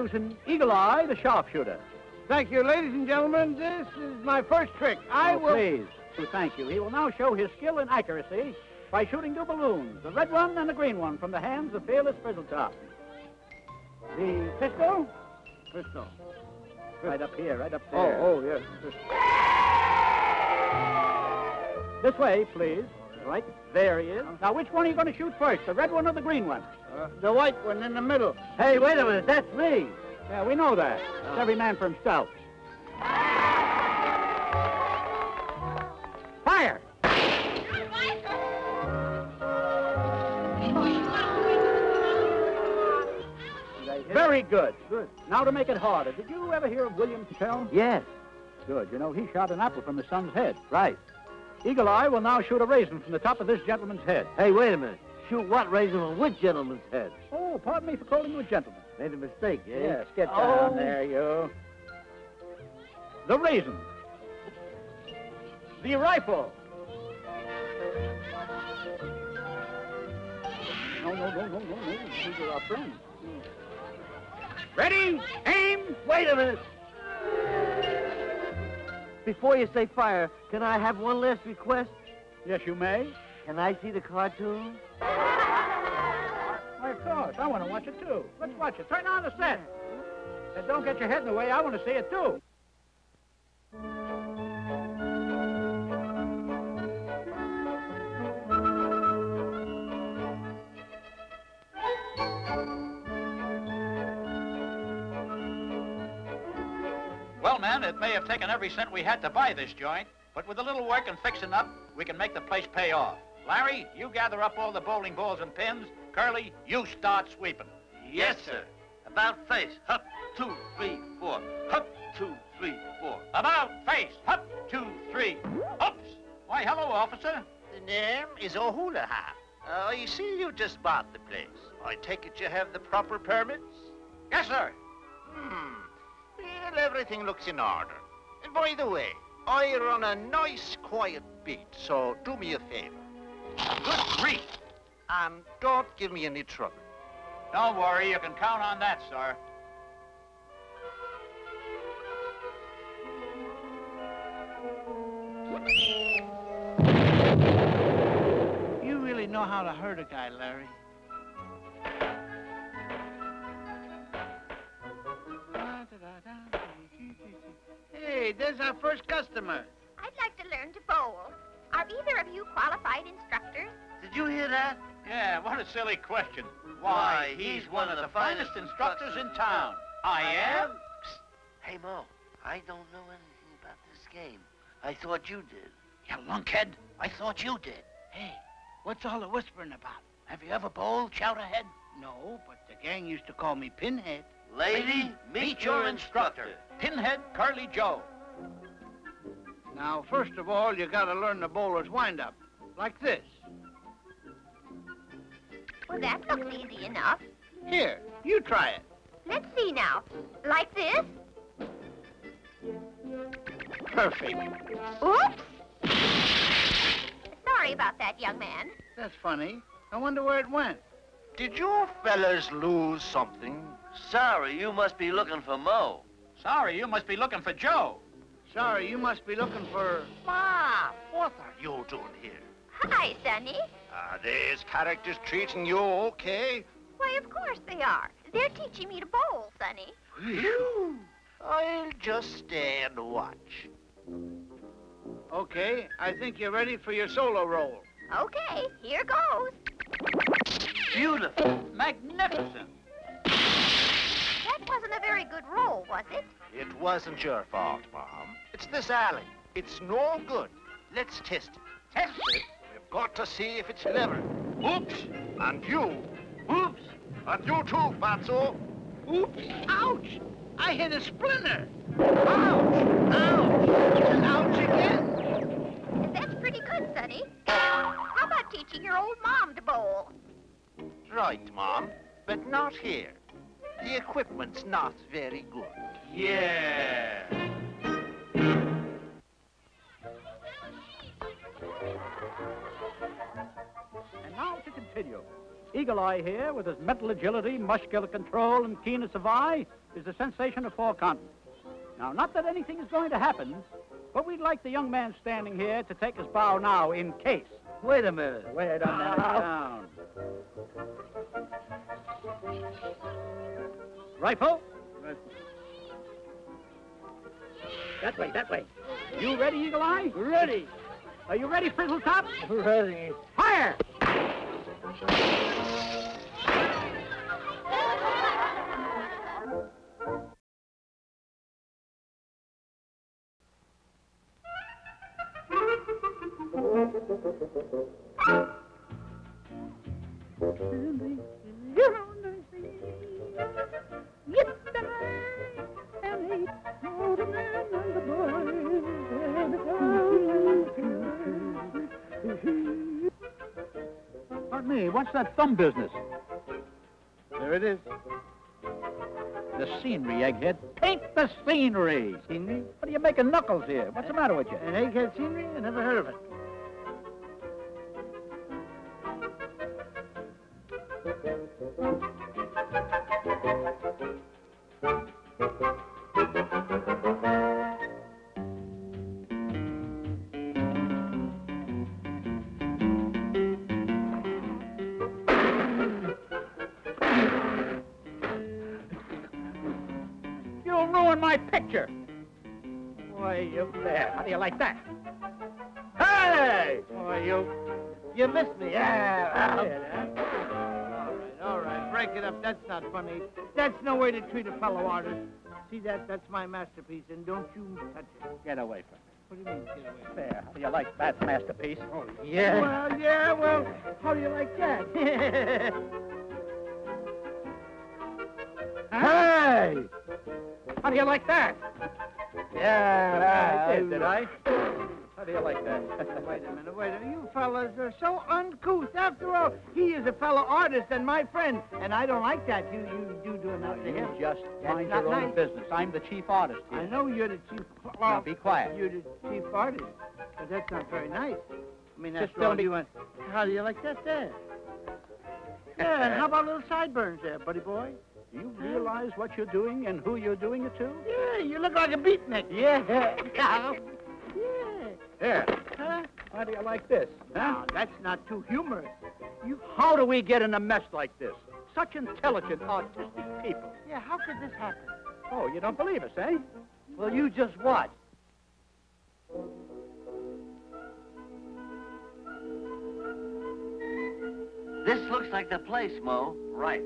introducing Eagle Eye, the sharpshooter. Thank you, ladies and gentlemen. This is my first trick. I oh, will. Please. Oh, thank you. He will now show his skill and accuracy by shooting two balloons, the red one and the green one, from the hands of fearless Frizzletop. The pistol? Pistol. Right up here, right up there. Oh, there. oh, yes. This way, please. Right, there he is. Now, which one are you going to shoot first, the red one or the green one? Uh, the white one in the middle. Hey, wait a minute, that's me. Yeah, we know that. It's every man for himself. Fire! Very good. Good. Now to make it harder. Did you ever hear of William Tell? Yes. Good. You know, he shot an apple from his son's head. Right. Eagle Eye will now shoot a raisin from the top of this gentleman's head. Hey, wait a minute. Shoot what raisin on which gentleman's head? Oh, pardon me for calling you a gentleman. Made a mistake, eh? Yes, get Oh. down there, you. The raisin. The rifle. No, no, no, no, no, no. These are our friends. Ready? Aim! Wait a minute. Before you say fire, can I have one last request? Yes, you may. Can I see the cartoon? Why, of course. I want to watch it, too. Let's watch it. Turn on the set. And don't get your head in the way. I want to see it, too. Well, men, it may have taken every cent we had to buy this joint, but with a little work and fixing up, we can make the place pay off. Larry, you gather up all the bowling balls and pins. Curly, you start sweeping. Yes, sir. About face. Hup, two, three, four. Hup, two, three, four. About face. Up, two, three. Oops. Why, hello, officer. The name is O'Houlihan. Uh, I see you just bought the place. I take it you have the proper permits? Yes, sir. Hmm. Well, everything looks in order. And by the way, I run a nice, quiet beat, so do me a favor. Good grief. And don't give me any trouble. Don't worry, you can count on that, sir. You really know how to hurt a guy, Larry. Hey, there's our first customer. I'd like to learn to bowl. Are either of you qualified instructors? Did you hear that? Yeah, what a silly question. Why, he's one of the finest instructors in town. I am? Hey, Moe, I don't know anything about this game. I thought you did. You lunkhead. I thought you did. Hey, what's all the whispering about? Have you ever bowled, Chowderhead? No, but the gang used to call me Pinhead. Lady, meet your instructor. Pinhead Curly Joe. Now, first of all, you gotta learn the bowler's windup. Like this. Well, that looks easy enough. Here, you try it. Let's see now. Like this? Perfect. Oops! Sorry about that, young man. That's funny. I wonder where it went. Did you fellas lose something? Sorry, you must be looking for Moe. Sorry, you must be looking for Joe. Sorry, you must be looking for... Ma, what are you doing here? Hi, Sonny. Are these characters treating you okay? Why, of course they are. They're teaching me to bowl, Sonny. Phew. I'll just stay and watch. Okay, I think you're ready for your solo roll. Okay, here goes. Beautiful. Magnificent. That wasn't a very good roll, was it? It wasn't your fault, Mom. It's this alley. It's no good. Let's test it. Test it. We've got to see if it's level. Oops. And you. Oops. And you too, Fatso. Oops! Ouch! I hit a splinter. Ouch! Ouch! And ouch again. That's pretty good, Sonny. How about teaching your old mom to bowl? Right, Mom. But not here. The equipment's not very good. Yeah. And now to continue. Eagle Eye here, with his mental agility, muscular control, and keenness of eye, is the sensation of four continents. Now, not that anything is going to happen, but we'd like the young man standing here to take his bow now in case. Wait a minute. Wait a minute down. Rifle? That way, that way. You ready, Eagle Eye? Ready. Are you ready, Frizzletop? Ready. Fire! Me, what's that thumb business? There it is. The scenery, Egghead. Paint the scenery. Scenery? What are you making knuckles here? What's the matter with you? An egghead scenery? I never heard of it. You there. How do you like that? Hey! Why, you... You missed me. Yeah. All right, all right. Break it up. That's not funny. That's no way to treat a fellow artist. See that? That's my masterpiece, and don't you touch it. Get away from me. What do you mean, get away? From There. How do you like that masterpiece? Oh, yeah. Well, yeah, well, how do you like that? Hey! How do you like that? Yeah, I did, did I? How do you like that? Wait a minute, wait a minute. You fellas are so uncouth. After all, he is a fellow artist and my friend, and I don't like that. You you do doing that to You him. just That's mind not your own nice. business. I'm the chief artist here. I know you're the chief. Now, be quiet. You're the chief artist, but that's not very nice. I mean, Just after all, me- you want. How do you like that there? Yeah, and how about little sideburns there, buddy boy? Do you realize what you're doing and who you're doing it to? Yeah, you look like a beatnik. Yeah. yeah. Here. Huh? How do you like this? Now, that's not too humorous. You, how do we get in a mess like this? Such intelligent, artistic people. Yeah, how could this happen? Oh, you don't believe us, eh? Well, you just watch. This looks like the place, Moe. Right.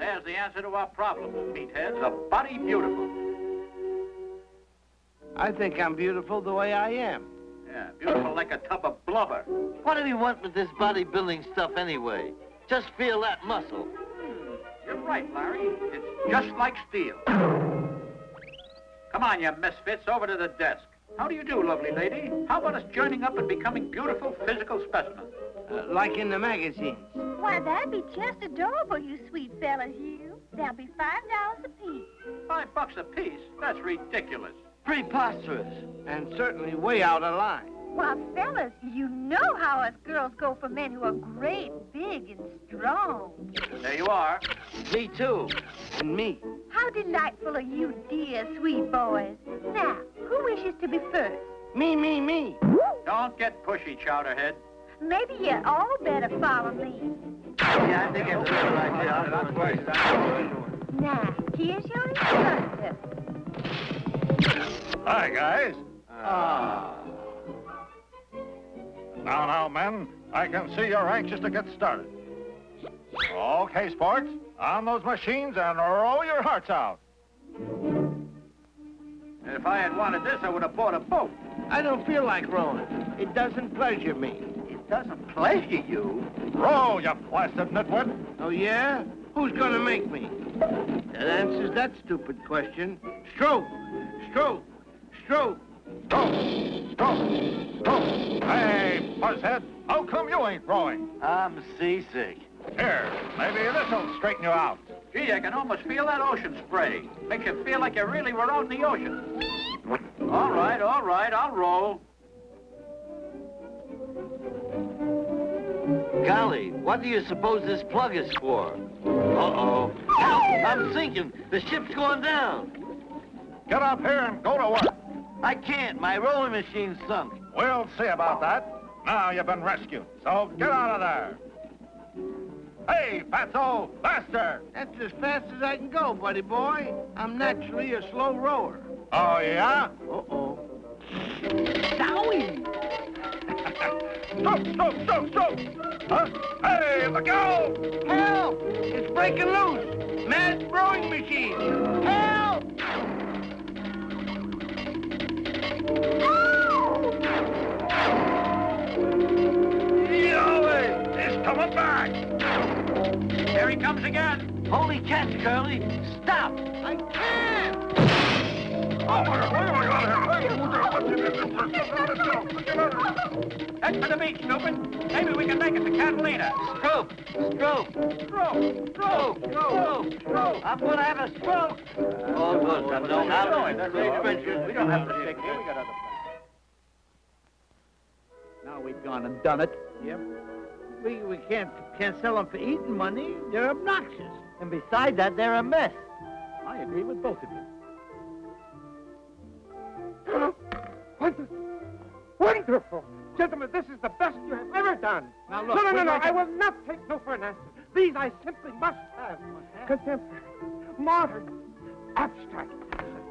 And there's the answer to our problem, meatheads. A body beautiful. I think I'm beautiful the way I am. Yeah, beautiful like a tub of blubber. What do we want with this bodybuilding stuff anyway? Just feel that muscle. You're right, Larry. It's just like steel. Come on, you misfits, over to the desk. How do you do, lovely lady? How about us joining up and becoming beautiful physical specimens? Uh, like in the magazines. Why, that'd be just adorable, you sweet fellas, you. They'll be five dollars apiece. Five bucks a piece? That's ridiculous. Preposterous. And certainly way out of line. Why, fellas, you know how us girls go for men who are great, big, and strong. There you are. Me too. And me. How delightful are you, dear, sweet boys. Now, who wishes to be first? Me, me, me. Don't get pushy, Chowderhead. Maybe you all better follow me. Yeah, I think it's a good idea. Now, here's your instructor. Hi, guys. Ah. Now, now, men, I can see you're anxious to get started. Okay, sports, on those machines and roll your hearts out. And if I had wanted this, I would have bought a boat. I don't feel like rowing. It doesn't pleasure me. It doesn't pleasure you. Row, you blasted nitwit. Oh, yeah? Who's gonna make me? That answers that stupid question. Stroke, stroke, stroke. Stroke, stroke, stroke. Hey, buzzhead, how come you ain't rowing? I'm seasick. Here, maybe this'll straighten you out. Gee, I can almost feel that ocean spray. Makes you feel like you really were out in the ocean. All right, all right, I'll roll. Golly, what do you suppose this plug is for? Uh-oh. Help! I'm sinking. The ship's going down. Get up here and go to work. I can't. My rolling machine's sunk. We'll see about that. Now you've been rescued, so get out of there. Hey, Fatso, faster! That's as fast as I can go, buddy boy. I'm naturally a slow rower. Oh, yeah? Uh-oh. Stop, stop, stop, stop! Huh? Hey, look out! Help! It's breaking loose. Mass rowing machine. Help! Yowie! It's coming back! Here he comes again. Holy catch, Curly. Stop! I can't! Oh, my God, what have I got here? Head for the beach, stupid. Maybe we can make it to Catalina. Stroke! Stroke! Stroke, stroke, stroke, stroke. I'm gonna have a stroke! Oh, good. I'm no Now, help. that's adventures. We don't have to stick here. We got other plans. Now we've gone and done it. Yep. We, we can't, can't sell them for eating money. They're obnoxious. And beside that, they're a mess. I agree with both of you. Wonderful! Gentlemen, this is the best you have ever done. Now, look, no, no, no, no, I will not take no for an answer. These I simply must have. Contemporary, modern, abstract.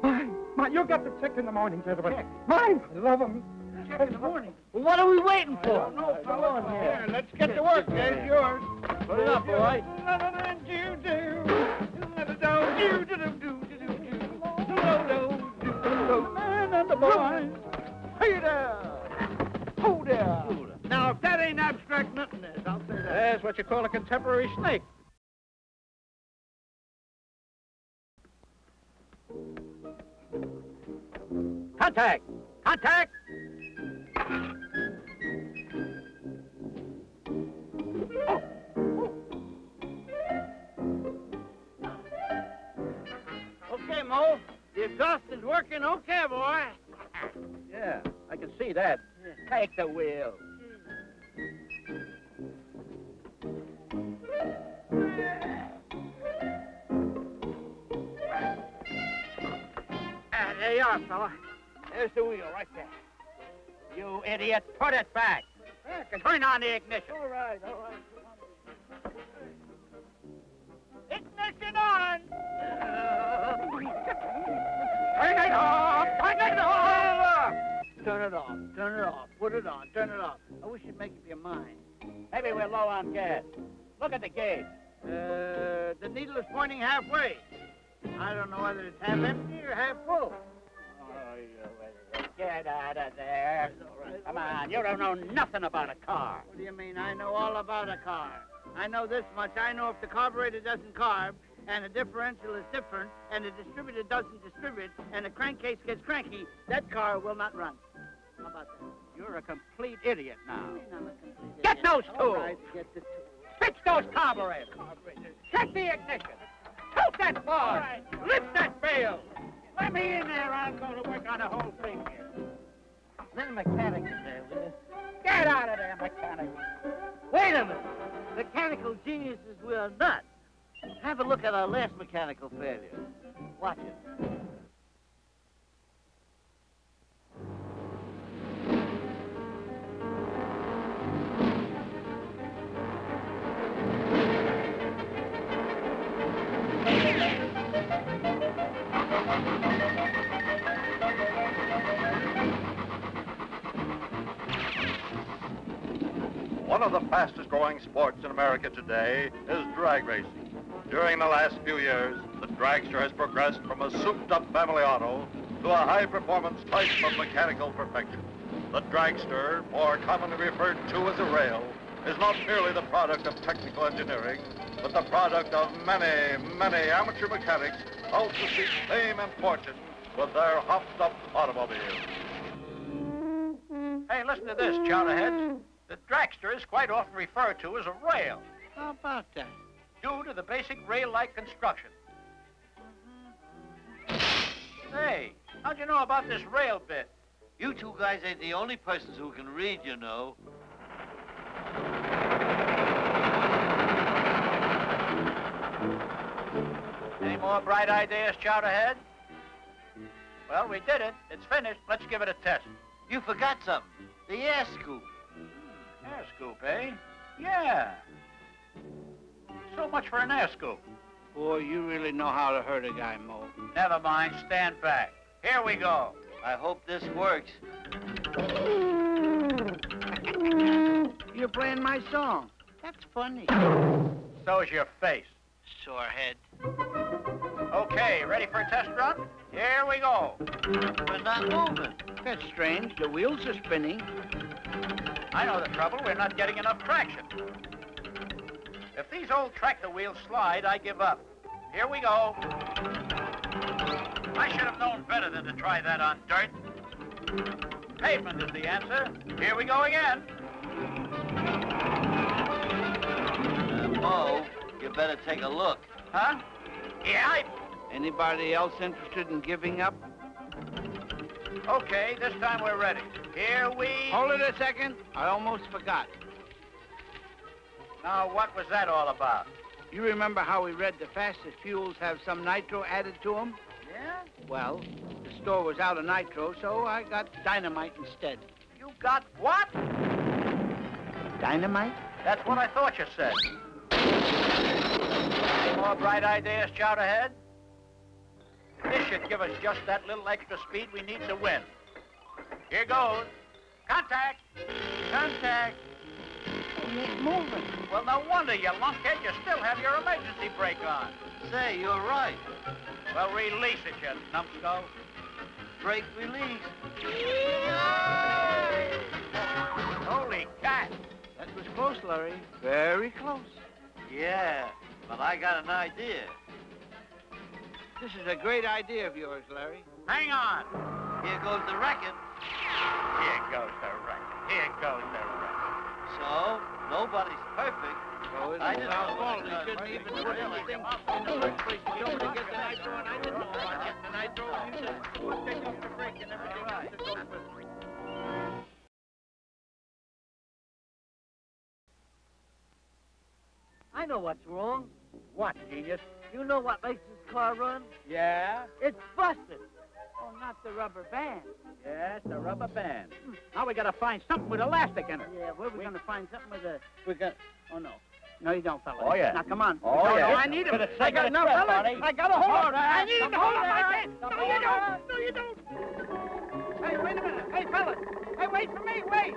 Mine, mine. You'll get the check in the morning, gentlemen. Check. Mine, I love them. Check in the morning. Well, what are we waiting for? No, fellow. Here, let's get to work. There's yours. Put it up, boy. Do do. Let it down. Do do do do do do. No no do The man and the boy. Hey there. Ho there. Now, if that ain't abstract, nothing is. I'll say that. That's what you call a contemporary snake. Contact! Contact! Oh. Okay, Moe. The exhaust is working okay, boy. Yeah, I can see that. Take the wheel. Ah, there you are, fella. There's the wheel right there. You idiot, put it back. Turn on the ignition. All right, all right. Ignition on! Turn it off! Turn it off. Turn it off. Put it on. Turn it off. I wish you'd make up your mind. Maybe we're low on gas. Look at the gauge. Uh, the needle is pointing halfway. I don't know whether it's half empty or half full. Get out of there. Come on, you don't know nothing about a car. What do you mean? I know all about a car. I know this much. I know if the carburetor doesn't carb, and the differential is different, and the distributor doesn't distribute, and the crankcase gets cranky, that car will not run. How about that? You're a complete idiot now. I mean, I'm a complete Get idiot. those All tools. right, get the tools. Fix those carburetors. Check the ignition. Tilt that bar. Lift that bale. Let me in there. I'm going to work on the whole thing here. Little mechanic in there, will you? Get out of there, mechanic. Wait a minute. Mechanical geniuses we are not. Have a look at our last mechanical failure. Watch it. Of the fastest growing sports in America today is drag racing. During the last few years, the dragster has progressed from a souped-up family auto to a high-performance type of mechanical perfection. The dragster, more commonly referred to as a rail, is not merely the product of technical engineering, but the product of many, many amateur mechanics out to seek fame and fortune with their hopped-up automobiles. Hey, listen to this, chowderheads. The dragster is quite often referred to as a rail. How about that? Due to the basic rail-like construction. Hey, how'd you know about this rail bit? You two guys ain't the only persons who can read, you know. Any more bright ideas, Chowderhead? Well, we did it. It's finished. Let's give it a test. You forgot something. The air scoop. Air scoop, eh? Yeah. So much for an air scoop. Boy, you really know how to hurt a guy, Moe. Never mind. Stand back. Here we go. I hope this works. You're playing my song. That's funny. So's your face. Sorehead. Okay, ready for a test run? Here we go. We're not moving. That's strange. The wheels are spinning. I know the trouble. We're not getting enough traction. If these old tractor wheels slide, I give up. Here we go. I should have known better than to try that on dirt. Pavement is the answer. Here we go again. Uh, you better take a look. Huh? Yeah, I... Anybody else interested in giving up? Okay, this time we're ready. Here we... Hold it a second. I almost forgot. Now, what was that all about? You remember how we read the fastest fuels have some nitro added to them? Yeah? Well, the store was out of nitro, so I got dynamite instead. You got what? Dynamite? That's what I thought you said. Any more bright ideas Chowderhead? This should give us just that little extra speed we need to win. Here goes. Contact! Contact! He ain't moving. Well, no wonder, you lunkhead. You still have your emergency brake on. Say, you're right. Well, release it, you numbskull. Brake release. Holy cat! That was close, Larry. Very close. Yeah, but I got an idea. This is a great idea of yours, Larry. Hang on. Here goes the record. Here goes the record. Here goes the record. So, nobody's perfect. Oh, I didn't know fault. He shouldn't was. even put anything in the first place. He told me to get the nitro, and I didn't know about getting the nitro. And you said, "We'll take off the brake and everything else that goes with it." I know what's wrong. What, genius? You know what makes this car run? Yeah? It's busted. Oh, not the rubber band. Yes, the rubber band. Now we gotta find something with elastic in it. Yeah, where we, gonna find something with a? We got. Oh no. No, you don't, fella. Oh, yeah. Now come on. Oh, no, yeah. No, I need him. I got it enough, fella. buddy. I got a hold on. I need him to hold on my. No, you don't. No, you don't. Hey, wait a minute. Hey, fella. Hey, wait for me. Wait.